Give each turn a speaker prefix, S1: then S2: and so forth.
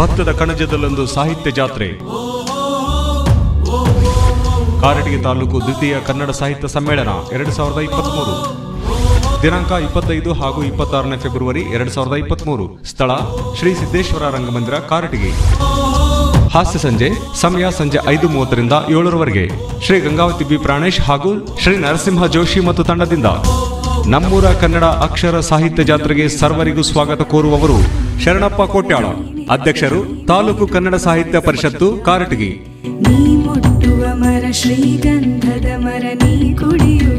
S1: ಭತ್ತದ ಕಣಜದಲ್ಲೊಂದು ಸಾಹಿತ್ಯ ಜಾತ್ರೆ. ಕಾರಟಗಿ ತಾಲೂಕು ದ್ವಿತೀಯ ಕನ್ನಡ ಸಾಹಿತ್ಯ ಸಮ್ಮೇಳನ ಎರಡು ಸಾವಿರದ ಇಪ್ಪತ್ತ್ಮೂರು ದಿನಾಂಕ ಇಪ್ಪತ್ತೈದು ಹಾಗೂ ಇಪ್ಪತ್ತಾರನೇ ಫೆಬ್ರವರಿ ಎರಡು ಸಾವಿರದ ಇಪ್ಪತ್ತ್ಮೂರು ಸ್ಥಳ ಶ್ರೀ ಸಿದ್ದೇಶ್ವರ ರಂಗಮಂದಿರ ಕಾರಟಗಿ. ಹಾಸ್ಯ ಸಂಜೆ, ಸಮಯ ಸಂಜೆ ಐದು ಮೂವತ್ತರಿಂದ ಏಳರವರೆಗೆ. ಶ್ರೀ ಗಂಗಾವತಿ ಬಿ ಪ್ರಾಣೇಶ್ ಹಾಗೂ ಶ್ರೀ ನರಸಿಂಹ ಜೋಶಿ ಮತ್ತು ತಂಡದಿಂದ. ನಮ್ಮೂರ ಕನ್ನಡ ಅಕ್ಷರ ಸಾಹಿತ್ಯ ಜಾತ್ರೆಗೆ ಸರ್ವರಿಗೂ ಸ್ವಾಗತ ಕೋರುವವರು ಶರಣಪ್ಪ ಕೋಟ್ಯಾಳ. ಅಧ್ಯಕ್ಷರು ತಾಲೂಕು ಕನ್ನಡ ಸಾಹಿತ್ಯ ಪರಿಷತ್ತು ಕಾರಟಗಿ.
S2: ನೀ ಮುಟ್ಟುವ ಮರ ಶ್ರೀಗಂಧದ ಮರ ನೀ ಕಾವೇರಿ